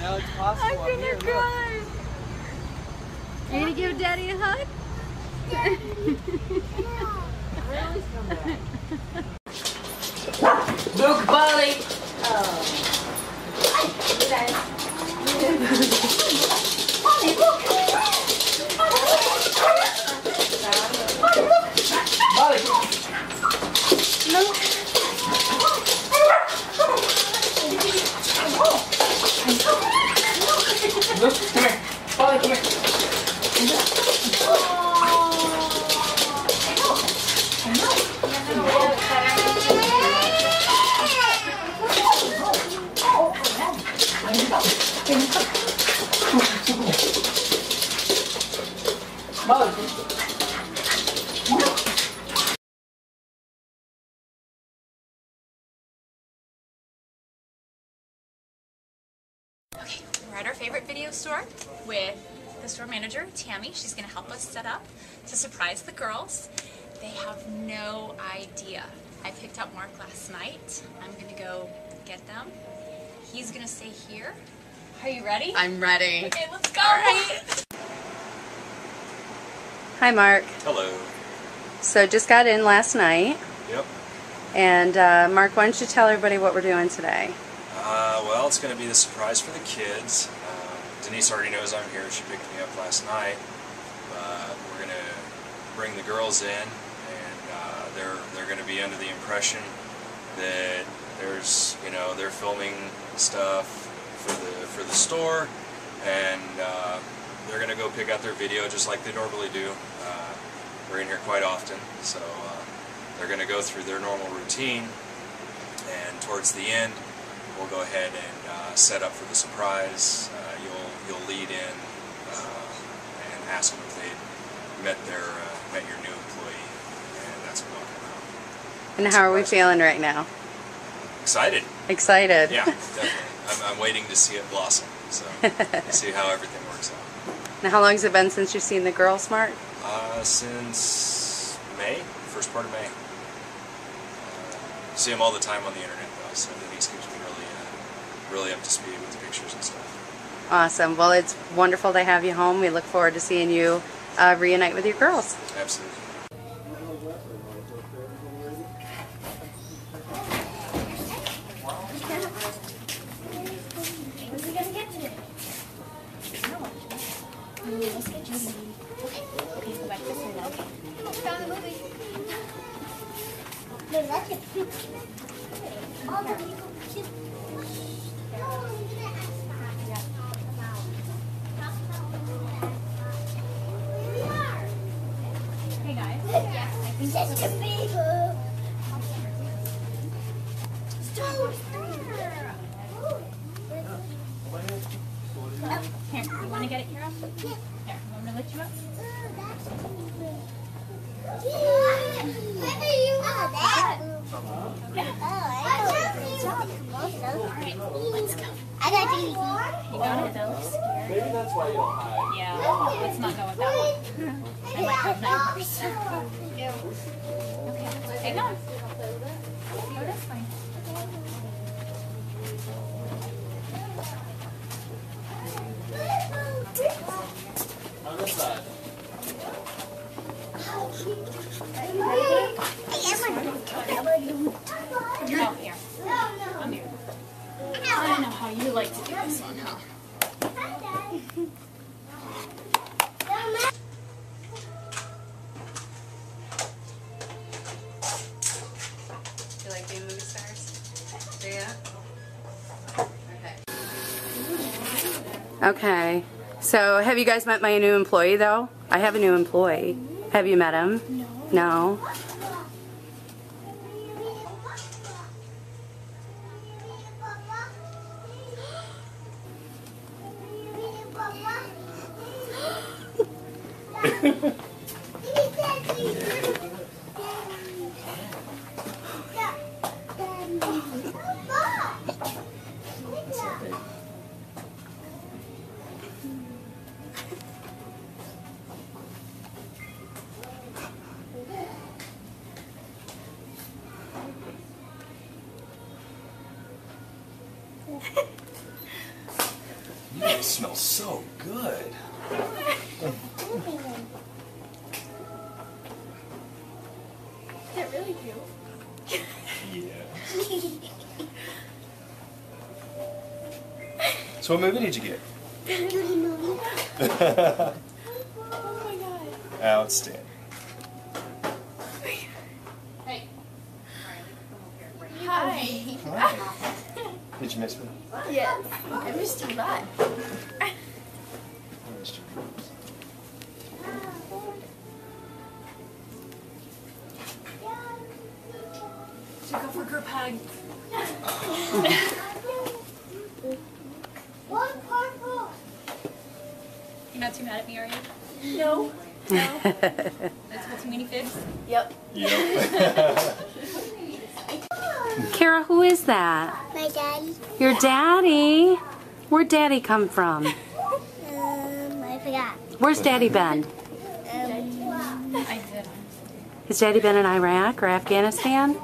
Now it's possible. Oh I'm gonna Here, cry. Are you gonna give Daddy a hug? Really? Come back. Book Bali. Molly, look, come here. Molly, come here. Molly. Okay, we're at our favorite video store with the store manager, Tammy. She's going to help us set up to surprise the girls. They have no idea. I picked up Mark last night. I'm going to go get them. He's going to stay here. Are you ready? I'm ready. Okay, let's go. Hi, Mark. Hello. So just got in last night, Yep. and uh, Mark, why don't you tell everybody what we're doing today? Uh, well, it's going to be the surprise for the kids. Uh, Denise already knows I'm here. She picked me up last night. But we're going to bring the girls in, and uh, they're they're going to be under the impression that there's you know they're filming stuff for the for the store, and uh, they're going to go pick out their video just like they normally do. Uh, we're in here quite often, so uh, they're going to go through their normal routine, and towards the end we'll go ahead and uh, set up for the surprise. Uh, you'll you'll lead in uh, and ask them if they met their uh, met your new employee, and that's when they'll come out. And how are we feeling right now? Excited? Excited. Yeah, definitely. I'm, I'm waiting to see it blossom. So see how everything works out. Now, how long has it been since you've seen the girls, Mark? Uh, since May, first part of May. Uh, see them all the time on the internet though, so Denise keeps me really, uh, really up to speed with the pictures and stuff. Awesome. Well, it's wonderful to have you home. We look forward to seeing you uh, reunite with your girls. Absolutely. What's he gonna get today? Let's get Judy. Okay, okay, go back this way now. Okay. Found the movie. No, that's it. Oh, no, you go. Hey guys. Yeah, I think that's the fever. Stop! Here, you want to get it? Here, want me to lift you up? You that. Maybe that's why you don't hide. Yeah, let's not go with that one. I have nightmares. Okay, hang on. Go this way. On this side. Oh, here. I'm here. I don't know how you like to do this one, huh? Okay. So have you guys met my new employee though? I have a new employee. Have you met him? No. no. So what movie did you get? Oh my god. Outstanding. Hi. Hi. Did you miss me? Yes. I missed you a lot. Yep. Kara, who is that? My daddy. Your daddy? Where'd daddy come from? Um, I forgot. Where's daddy been? Um, I did. Has daddy been in Iraq or Afghanistan?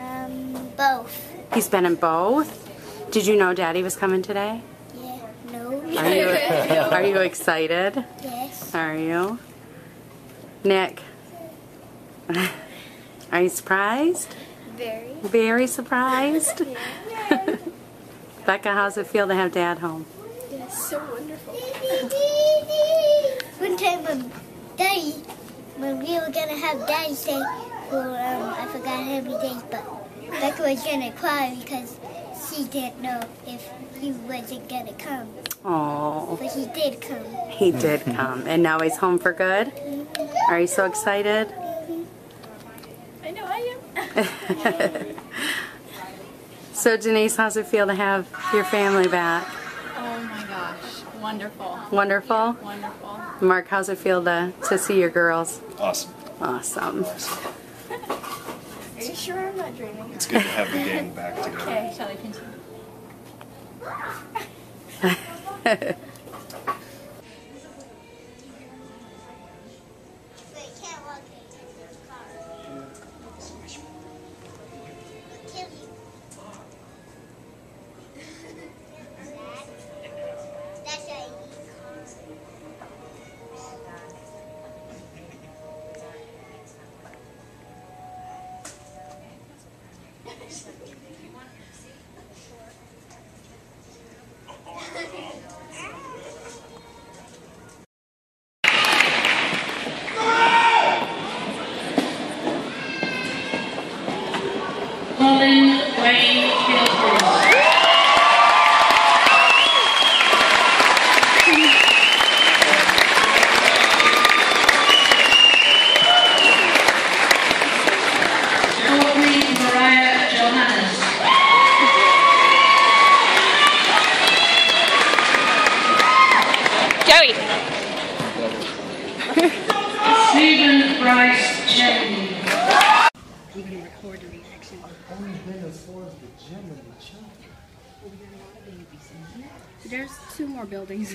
um, both. He's been in both. Did you know daddy was coming today? Yeah. No. Are you are you excited? Yes. Are you? Nick. Are you surprised? Very. Very surprised? Becca, how's it feel to have dad home? Yes, so wonderful. One time when daddy, when we were gonna have daddy stay for, um, I forgot how many days, but Becca was gonna cry because she didn't know if he wasn't gonna come. Oh, But he did come. he did come. And now he's home for good? Are you so excited? I know I am. So Denise, how's it feel to have your family back? Oh my gosh. Wonderful. Wonderful? Wonderful. Mark, how's it feel to, to see your girls? Awesome. Awesome. Are you sure I'm not dreaming? It's good to have the gang back together. Okay, shall I continue?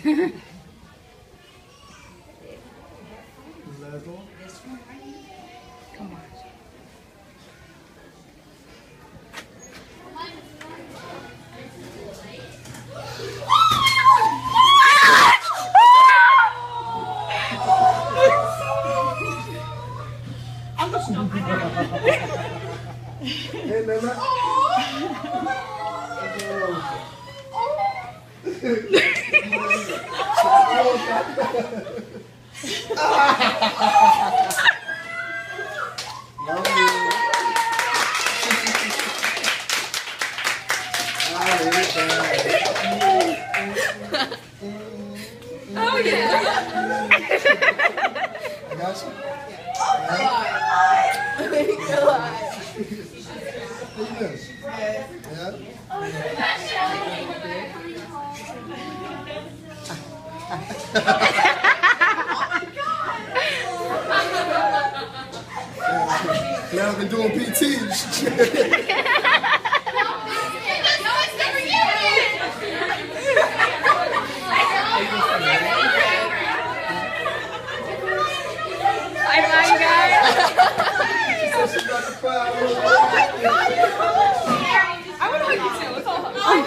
more buildings. Yeah, I've been doing PT. Bye bye, guys. I want to look you too. Let's all hug.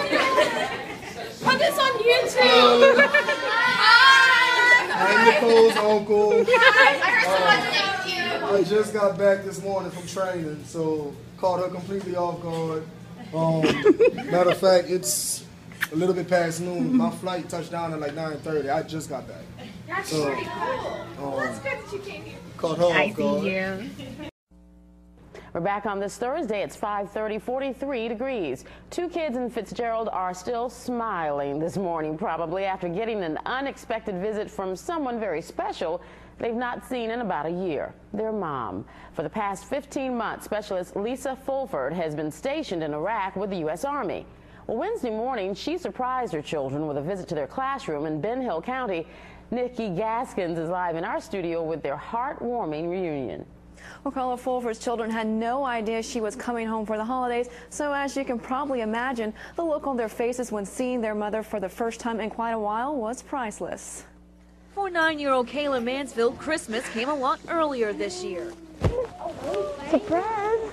Put this on YouTube. Rose, Uncle. I just got back this morning from training, so caught her completely off guard. Um, matter of fact, it's a little bit past noon. My flight touched down at like 9:30. I just got back. That's So, um, caught her off guard. We're back on this Thursday. It's 5:30, 43 degrees. Two kids in Fitzgerald are still smiling this morning, probably after getting an unexpected visit from someone very special they've not seen in about a year, their mom. For the past 15 months, specialist Lisa Fulford has been stationed in Iraq with the U.S. Army. Well, Wednesday morning, she surprised her children with a visit to their classroom in Ben Hill County. Nikki Gaskins is live in our studio with their heartwarming reunion. Well, Carla Fulford's children had no idea she was coming home for the holidays, so as you can probably imagine, the look on their faces when seeing their mother for the first time in quite a while was priceless. For nine-year-old Kayla Mansfield, Christmas came a lot earlier this year. Surprise!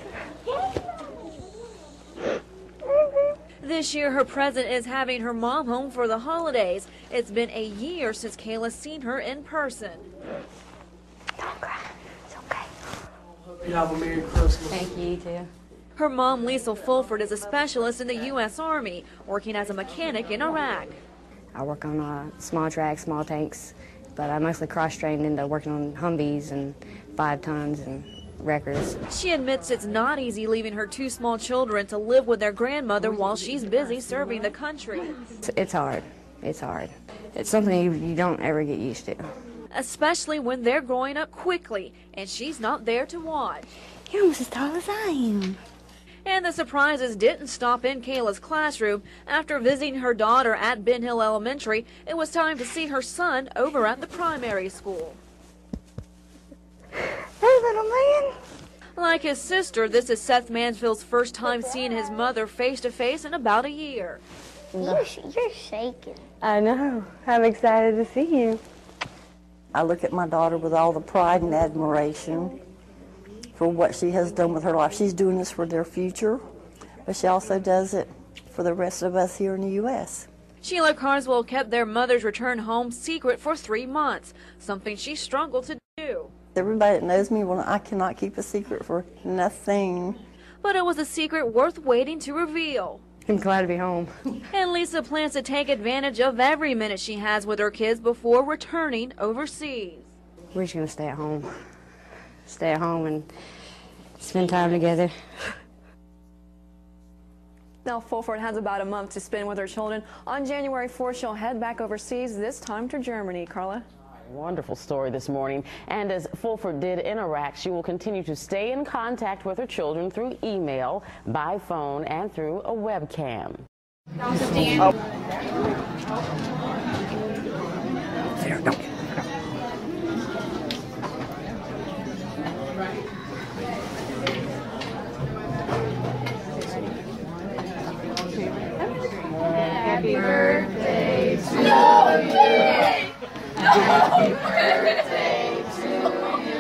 This year, her present is having her mom home for the holidays. It's been a year since Kayla's seen her in person. Don't cry. You have a Merry Christmas. Thank you, you too. Her mom, Lisa Fulford, is a specialist in the U.S. Army, working as a mechanic in Iraq. I work on uh, small tracks, small tanks, but I mostly cross-trained into working on Humvees and five tons and wreckers. She admits it's not easy leaving her two small children to live with their grandmother while she's busy serving the country. It's, it's hard. It's hard. It's something you, you don't ever get used to. Especially when they're growing up quickly and she's not there to watch. You're almost as tall as I am. And the surprises didn't stop in Kayla's classroom. After visiting her daughter at Ben Hill Elementary, it was time to see her son over at the primary school. Hey, little man. Like his sister, this is Seth Mansfield's first time seeing his mother face to face in about a year. You're, you're shaking. I know. I'm excited to see you. I look at my daughter with all the pride and admiration for what she has done with her life. She's doing this for their future, but she also does it for the rest of us here in the U.S. Sheila Carswell kept their mother's return home secret for three months, something she struggled to do. Everybody that knows me, well, I cannot keep a secret for nothing. But it was a secret worth waiting to reveal. I'm glad to be home. And Lisa plans to take advantage of every minute she has with her kids before returning overseas. We're just going to stay at home. Stay at home and spend time together. Now, Fulford has about a month to spend with her children. On January 4th, she'll head back overseas, this time to Germany. Carla? Wonderful story this morning. And as Fulford did in Iraq, she will continue to stay in contact with her children through email, by phone, and through a webcam. Birthday to you. Happy birthday to you.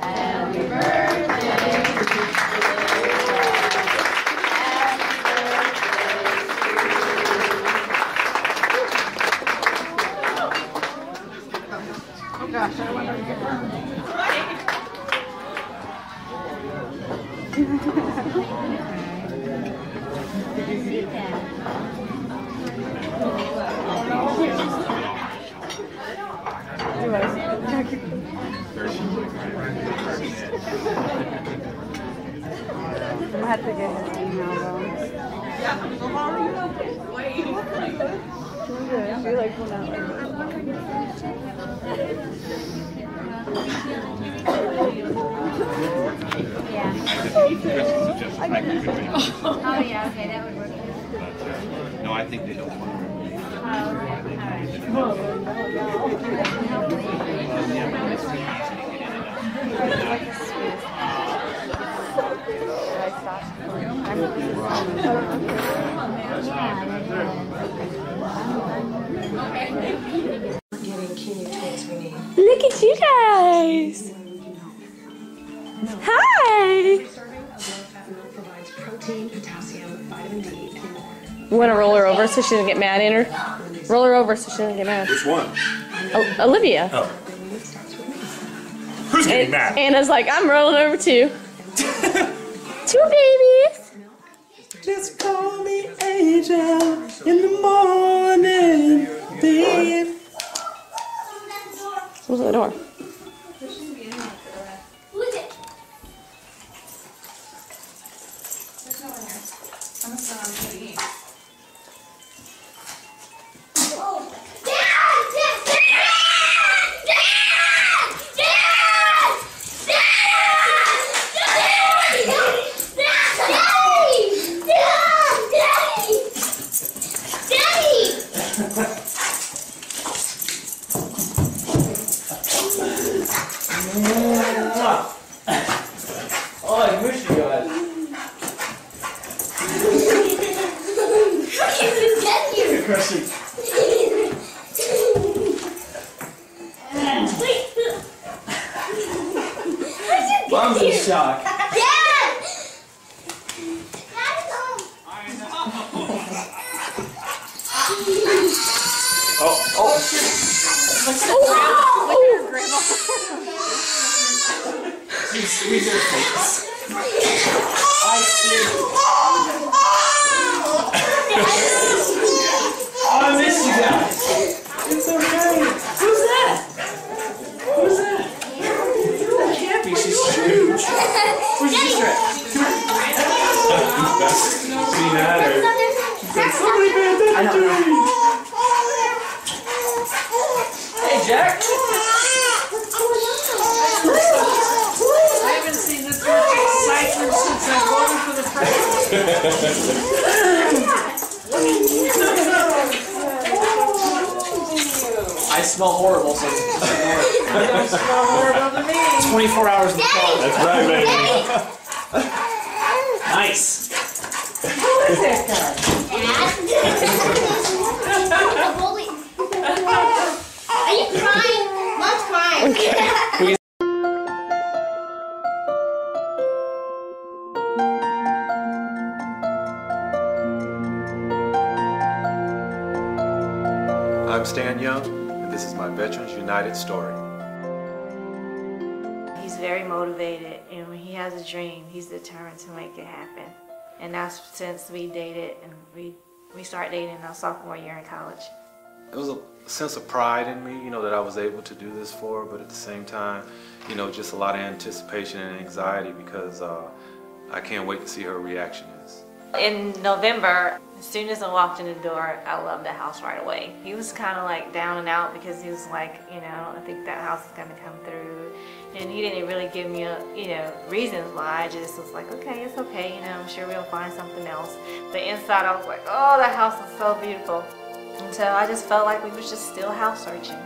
Happy birthday Oh gosh, I wonder Did you that? I have to get his email though. She like went out Oh, yeah, okay, that would work. Uh, no, I think they don't want to Look at you guys. Hi. You want to roll her over so she doesn't get mad in her? Roll her over so she doesn't get mad. Which one? O- Olivia. Oh. Who's getting And- mad? Anna's like, I'm rolling over too. Two babies. Just call me Angel in the morning, babe. Close the door. I see. Oh, I miss you guys. It's okay. Who's that? Who's that? That can't be. She's huge. Where's your sister at? Seen that or? Somebody pay attention to me. Hey, Jack. I haven't seen this much excitement since I voted for the president. I smell horrible, so. I smell horrible to me. 24 hours in the car. That's right, baby. Nice. Who is that guy? Determined to make it happen. And that's since we dated, and we we started dating in our sophomore year in college. It was a sense of pride in me, you know, that I was able to do this for, but at the same time, you know, just a lot of anticipation and anxiety because uh, I can't wait to see her reaction is. In November, as soon as I walked in the door, I loved the house right away. He was kind of like down and out because he was like, you know, I think that house is gonna come through. And he didn't really give me, a, you know, reasons why. I just was like, okay, it's okay, you know, I'm sure we'll find something else. But inside, I was like, oh, that house is so beautiful. And so I just felt like we was just still house searching.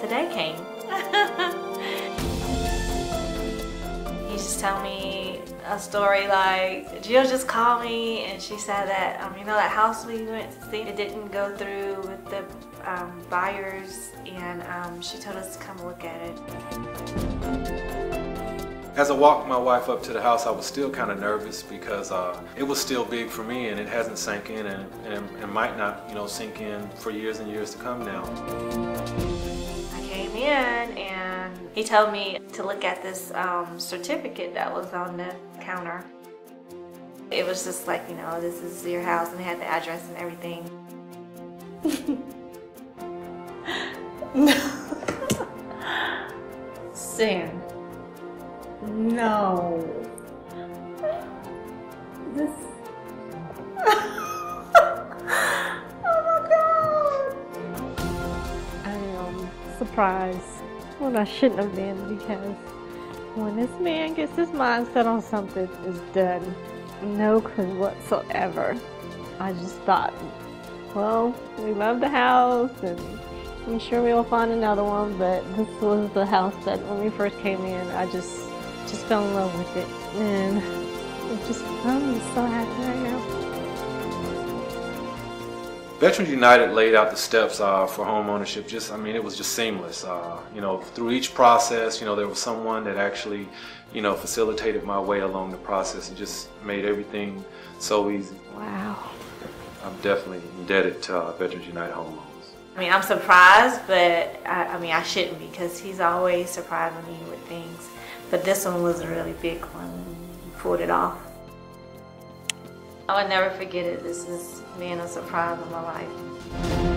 Today came. he just told me a story like Jill just called me and she said that um, you know that house we went to see it didn't go through with the um, buyers and um, she told us to come look at it. As I walked my wife up to the house, I was still kind of nervous because uh, it was still big for me and it hasn't sank in and, and, and might not, you know, sink in for years and years to come now. I came in and he told me to look at this um, certificate that was on the counter. It was just like, you know, this is your house and it had the address and everything. Sam. No. This. Oh my god! I am surprised when I shouldn't have been because when this man gets his mind set on something, it's done. No clue whatsoever. I just thought, well, we love the house and I'm sure we'll find another one, but this was the house that when we first came in, I just just fell in love with it. And it just, I'm just so happy right now. Veterans United laid out the steps uh, for home ownership. Just, I mean, it was just seamless. Uh, you know, through each process, you know, there was someone that actually, you know, facilitated my way along the process and just made everything so easy. Wow. I'm definitely indebted to uh, Veterans United Home Loans. I mean, I'm surprised, but I, I mean, I shouldn't because he's always surprising me with things. But this one was a really big one. He pulled it off. I would never forget it. This is being a surprise of my life.